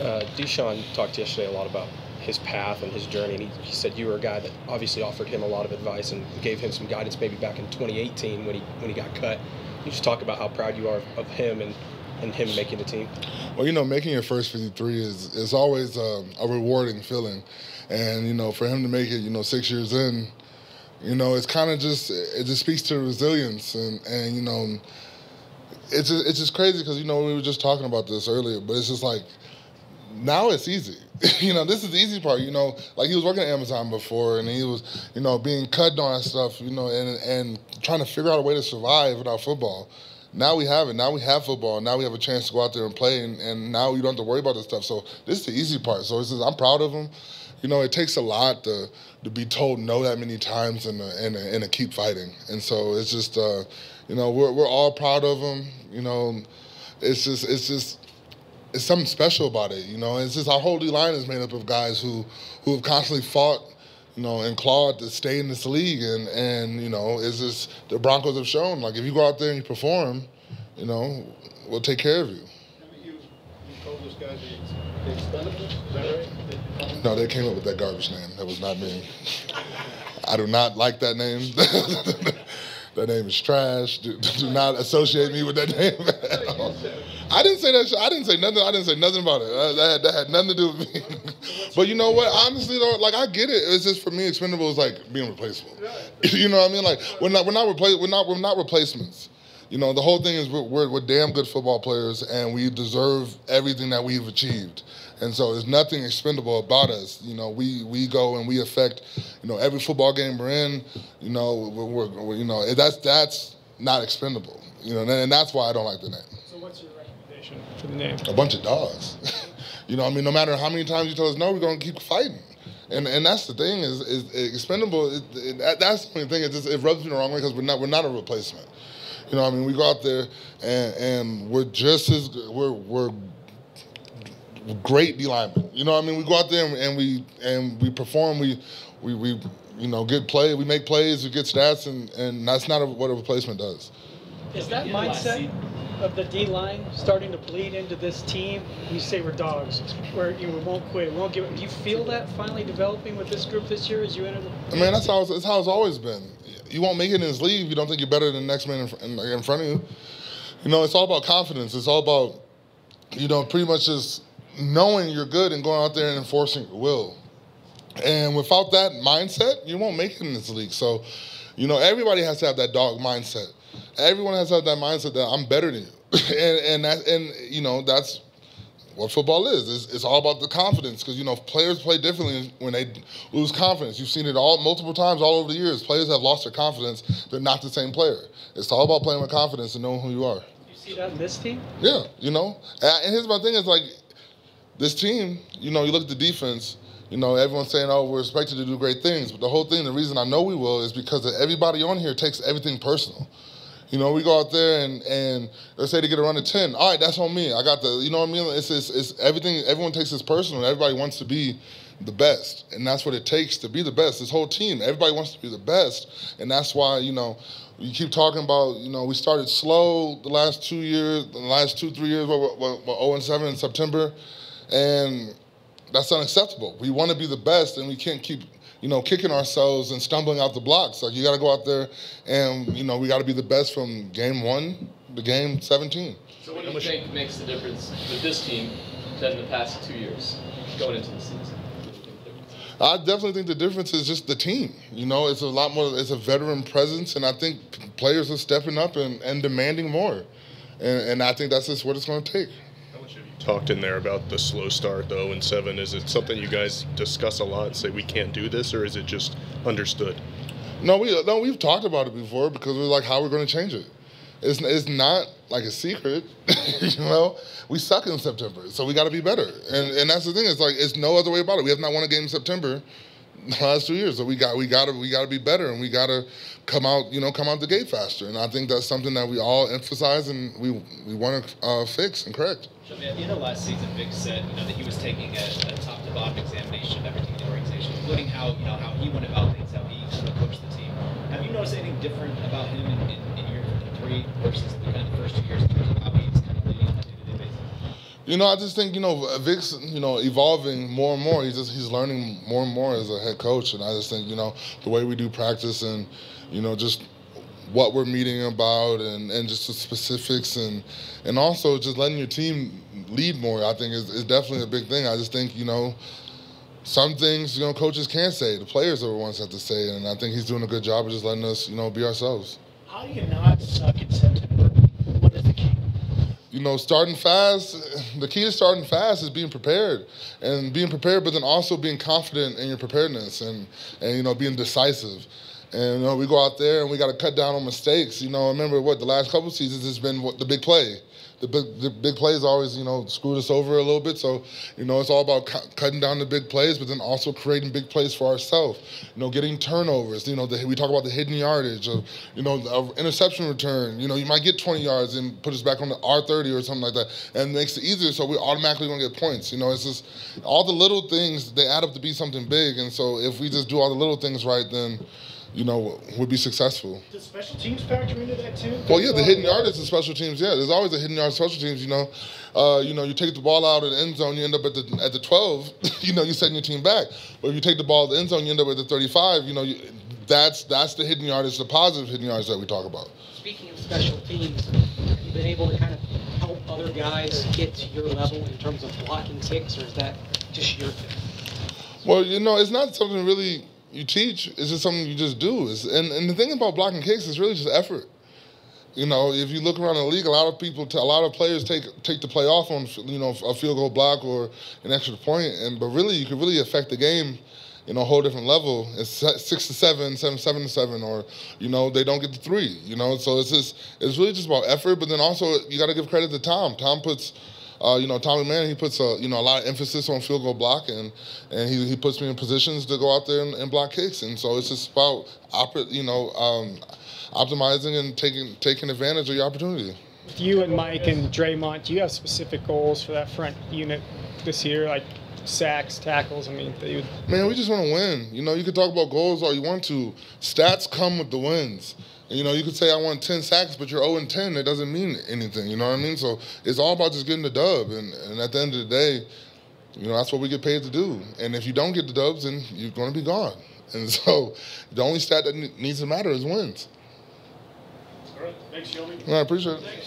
Uh, DeShawn talked yesterday a lot about his path and his journey, and he, he, said you were a guy that obviously offered him a lot of advice and gave him some guidance maybe back in 2018 when he when he got cut. You just talk about how proud you are of him and, and him making the team? Well, you know, making your first 53 is is always um, a rewarding feeling, and you know, for him to make it, you know, six years in, you know, it's kind of just it just speaks to resilience and and you know, it's just, it's just crazy because you know we were just talking about this earlier, but it's just like now it's easy. you know, this is the easy part. You know, like he was working at Amazon before, and he was, you know, being cut on and stuff. You know, and and trying to figure out a way to survive without football. Now we have it. Now we have football. Now we have a chance to go out there and play, and, and now you don't have to worry about this stuff. So this is the easy part. So just, I'm proud of him. You know, it takes a lot to to be told no that many times and and and to keep fighting. And so it's just, uh, you know, we're we're all proud of him. You know, it's just it's just it's something special about it. You know, it's just our whole D line is made up of guys who who have constantly fought, you know, and clawed to stay in this league. And and you know, it's just the Broncos have shown like if you go out there and you perform, you know, we'll take care of you. No, they came up with that garbage name. That was not me. I do not like that name. that name is trash. Do, do not associate me with that name. I didn't say that. I didn't say nothing. I didn't say nothing about it. That, had, that had nothing to do with me. but you know what? Honestly, though, like I get it. It's just for me, expendable is like being replaceable. you know what I mean? Like we're not we're not we're not we're not replacements. You know, the whole thing is we're, we're, we're damn good football players, and we deserve everything that we've achieved. And so there's nothing expendable about us. You know, we we go and we affect, you know, every football game we're in. You know, we're, we're you know that's that's not expendable. You know, and that's why I don't like the name for the name? A bunch of dogs. you know, I mean, no matter how many times you tell us no, we're gonna keep fighting. And and that's the thing is is, expendable. It, it, that's the only thing. It just it rubs me the wrong way because we're not we're not a replacement. You know, I mean, we go out there and and we're just as we're we're great D linemen. You know, I mean, we go out there and, and we and we perform. We we we you know get play. We make plays. We get stats, and and that's not a, what a replacement does. Is that mindset? Of the D line starting to bleed into this team? You say we're dogs, where you won't quit, we won't give. Do you feel that finally developing with this group this year as you enter the? I mean, that's how it's, that's how it's always been. You won't make it in this league if you don't think you're better than the next man in, in, in front of you. You know, it's all about confidence. It's all about, you know, pretty much just knowing you're good and going out there and enforcing your will. And without that mindset, you won't make it in this league. So, you know, everybody has to have that dog mindset everyone has had that mindset that I'm better than you, and and that and you know that's what football is. It's, it's all about the confidence because you know players play differently when they lose confidence. You've seen it all multiple times all over the years. Players have lost their confidence. They're not the same player. It's all about playing with confidence and knowing who you are. You see that in this team? Yeah, you know. And here's my thing: is like this team. You know, you look at the defense. You know, everyone's saying, "Oh, we're expected to do great things," but the whole thing, the reason I know we will, is because everybody on here takes everything personal. You know, we go out there and and let's say to get a run of ten. All right, that's on me. I got the. You know what I mean? It's it's, it's everything. Everyone takes this personal. Everybody wants to be the best, and that's what it takes to be the best. This whole team, everybody wants to be the best, and that's why you know. You keep talking about, you know, we started slow the last two years, the last two, three years, what 0 and 7 in September, and that's unacceptable. We want to be the best, and we can't keep you know, kicking ourselves and stumbling out the blocks. Like you got to go out there and you know we got to be the best from game one to game 17. So what do you think makes the difference with this team than the past two years going into the season? I definitely think the difference is just the team. You know, it's a lot more. It's a veteran presence, and I think players are stepping up and, and demanding more. And, and I think that's just what it's going to take talked in there about the slow start, though, in seven. Is it something you guys discuss a lot and say we can't do this, or is it just understood? No, we no, we've talked about it before because we're like, how we're going to change it. It's it's not like a secret, you know. We suck in September, so we got to be better. And and that's the thing. It's like it's no other way about it. We have not won a game in September last two years. So we got we got to we got to be better, and we got to come out you know come out the gate faster. And I think that's something that we all emphasize and we we want to uh, fix and correct. So at the end of last season, Vic said you know that he was taking a, a top to bottom examination of every team in the organization, including how you know how he went about things, how he sort of coached the team. Have you noticed anything different about him in, in, in year three versus the kind of first two years in terms of how he's kind of leading on a day-to-day basis? You know, I just think you know Vic's you know evolving more and more. He's just he's learning more and more as a head coach, and I just think you know the way we do practice and you know just what we're meeting about and, and just the specifics and and also just letting your team lead more. I think is, is definitely a big thing. I just think you know some things you know coaches can't say. The players are the ones have to say, and I think he's doing a good job of just letting us you know be ourselves. How do you not suck in September? What is the key? You know, starting fast, the key to starting fast is being prepared and being prepared, but then also being confident in your preparedness and, and you know, being decisive. And, you know, we go out there and we got to cut down on mistakes. You know, remember what the last couple seasons has been what, the big play the big, the big plays always, you know, screwed us over a little bit. So, you know, it's all about cu- cutting down the big plays, but then also creating big plays for ourselves. You know, getting turnovers. You know, the, we talk about the hidden yardage of, you know, the interception return. You know, you might get 20 yards and put us back on the R30 or something like that, and it makes it easier. So we're automatically gonna get points. You know, it's just all the little things they add up to be something big. And so if we just do all the little things right, then you know, would be successful. Does special teams factor into that too? Well, yeah, the hidden yardage in special teams. Yeah, there's always a hidden yard special teams. You know, uh, you know, you take the ball out of the end zone, you end up at the at the 12. you know, you're setting your team back. But if you take the ball at the end zone, you end up at the 35. You know, you, that's that's the hidden yardage, the positive hidden yardage that we talk about. Speaking of special teams, have you been able to kind of help other guys get to your level in terms of blocking kicks, or is that just your thing? Well, you know, it's not something really you teach. It's just something you just do. It's, and, and the thing about blocking kicks is really just effort. You know, if you look around the league, a lot of people, a lot of players take take the play off on you know a field goal block or an extra point, and but really you can really affect the game, you know, a whole different level. It's six to seven, seven seven to seven, or you know they don't get the three. You know, so it's just it's really just about effort. But then also you got to give credit to Tom. Tom puts uh, you know, Tom McMahon, he puts a you know a lot of emphasis on field goal blocking, and and he, he puts me in positions to go out there and, and block kicks, and so it's just about you know um, optimizing and taking taking advantage of your opportunity. With you and Mike and Dre'Mont, do you have specific goals for that front unit this year, like sacks, tackles? I mean, would... man, we just want to win. You know, you can talk about goals all you want to. Stats come with the wins. You know, you could say I want 10 sacks, but you're 0 and 10. It doesn't mean anything. You know what I mean? So it's all about just getting the dub. And, and at the end of the day, you know, that's what we get paid to do. And if you don't get the dubs, then you're going to be gone. And so the only stat that needs to matter is wins. All right. Thanks, Shelby. I appreciate it.